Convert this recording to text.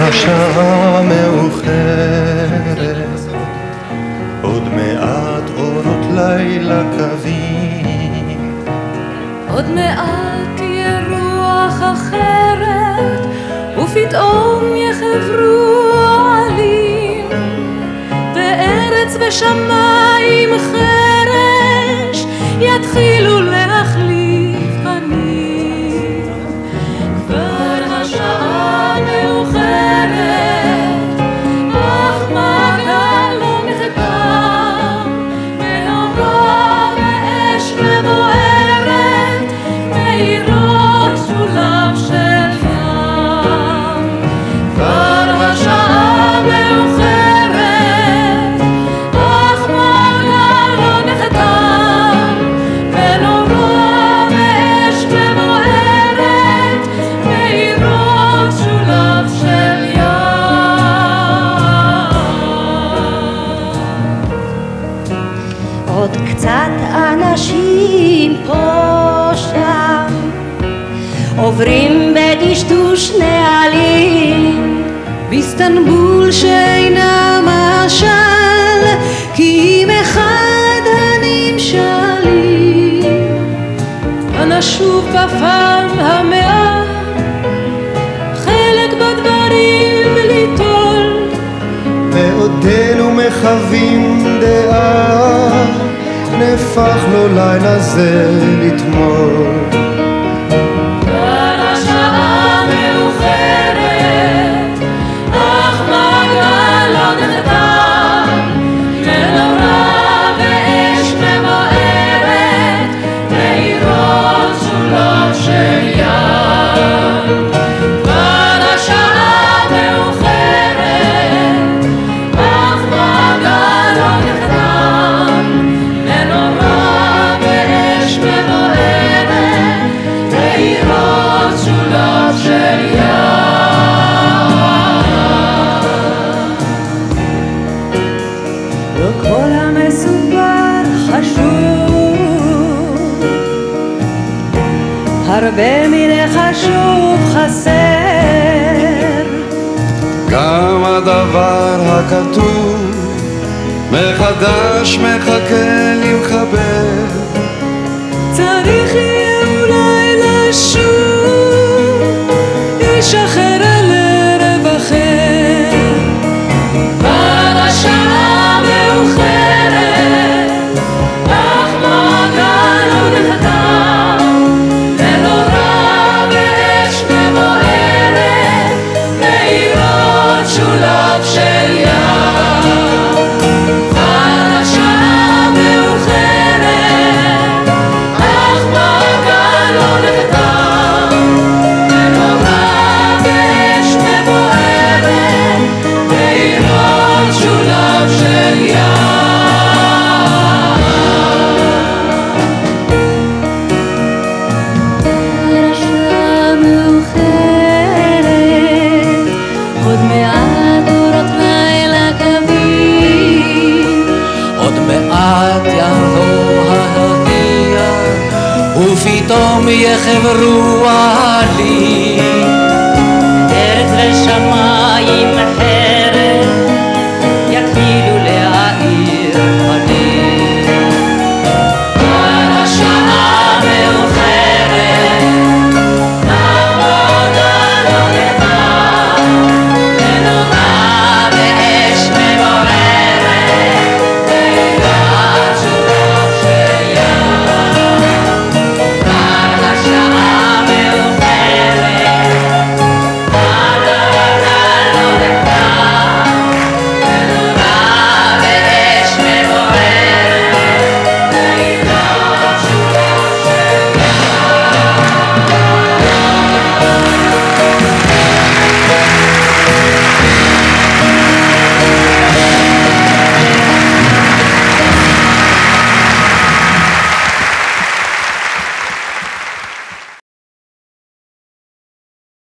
השעה מאוחרת, עוד מעט אורות לילה קווים. עוד מעט תהיה רוח אחרת, ופתאום יחברו עלים, וארץ ושמיים חרש עוברים בדשדוש נהלים באיסטנבול שאינה משל כי אם אחד הנמשלים אנא שוב בפעם המאה, חלק בדברים ליטול, בעודנו מחווים דעה, נהפך לו לילה זה לטמול. הרבה מן החשוב חסר. גם הדבר הכתוב מחדש מחכה למחבר. צריך עוד מעט אורות לילה קווים. עוד מעט יבוא ההגיע, ופתאום יחברו העלים.